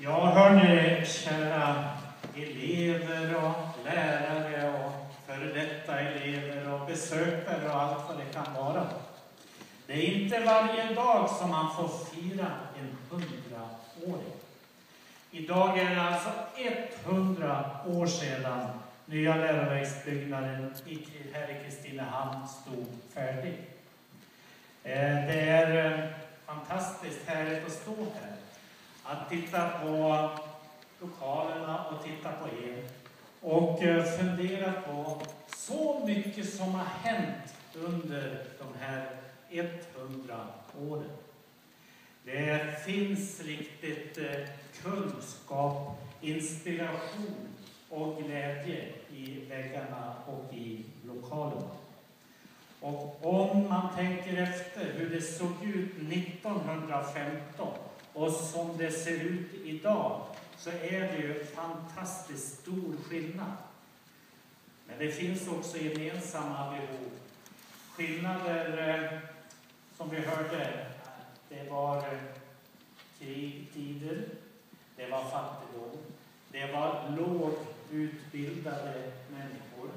Ja, hörni, kära elever och lärare och före detta elever och besökare och allt vad det kan vara. Det är inte varje dag som man får fira en hundraåring. Idag är det alltså 100 år sedan nya läroverksbyggnaden här i Kristinehamn stod färdig. Eh, det är eh, fantastiskt härligt att stå här att titta på lokalerna och titta på er och eh, fundera på så mycket som har hänt under de här 100 åren. Det finns riktigt eh, kunskap, inspiration och glädje i väggarna och i lokalerna. Och om man tänker efter hur det såg ut 1915 och som det ser ut idag så är det ju fantastiskt stor skillnad. Men det finns också gemensamma behov. Skillnader, eh, som vi hörde, det var eh, krigstider, krigtider, det var fattigdom, det var lågutbildade människor.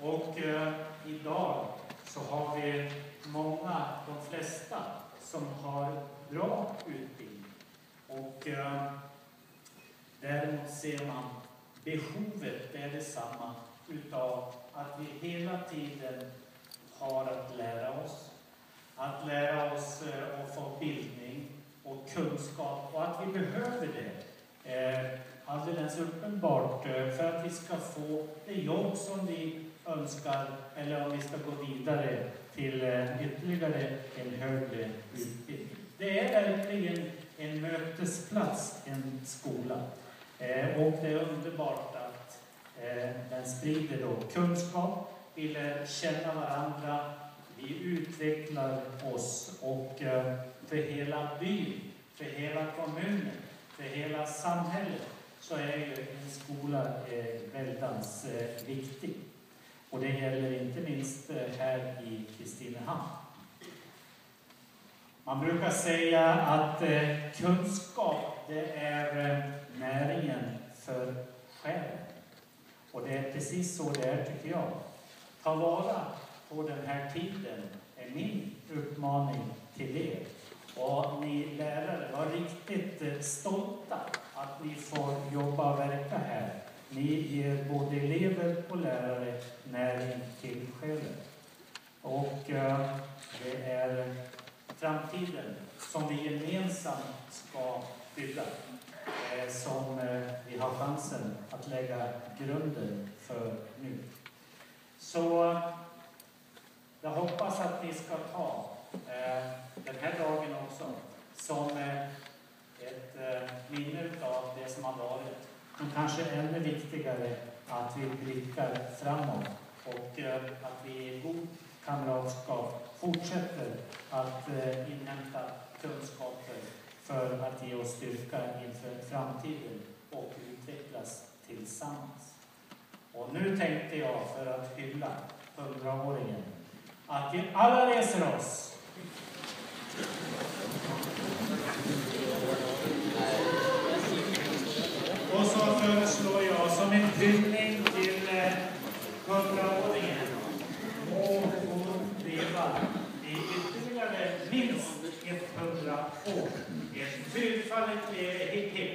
Och eh, idag så har vi många, de flesta, som har bra utbildning. Och eh, däremot ser man behovet är detsamma utav att vi hela tiden har att lära oss. Att lära oss eh, att få bildning och kunskap och att vi behöver det eh, alldeles uppenbart eh, för att vi ska få det jobb som vi önskar eller om vi ska gå vidare till eh, ytterligare en högre utbildning. Det är verkligen en mötesplats, en skola. Eh, och det är underbart att eh, den sprider då kunskap, vi lär känna varandra, vi utvecklar oss och eh, för hela byn, för hela kommunen, för hela samhället så är ju en skola eh, väldigt eh, viktig. Och det gäller inte minst eh, här i Kristinehamn. Man brukar säga att eh, kunskap, det är eh, näringen för själen. Och det är precis så det är, tycker jag. Ta vara på den här tiden, är min uppmaning till er. Och ni lärare, var riktigt eh, stolta att ni får jobba och verka här. Ni ger både elever och lärare näring till själen. Och det är framtiden som vi gemensamt ska bygga. Eh, som eh, vi har chansen att lägga grunden för nu. Så jag hoppas att ni ska ta eh, den här dagen också som ett minne av det som har varit. Men kanske ännu viktigare att vi blickar framåt och att vi i god kamratskap fortsätter att eh, inhämta kunskaper för att ge oss styrka inför framtiden och utvecklas tillsammans. Och nu tänkte jag, för att hylla hundraåringen, att vi alla reser oss. Och så föreslår jag som en hyllning till eh, hundraåringen, må hon leva i ytterligare minst 100 år. Ett fyrfaldigt leve hipp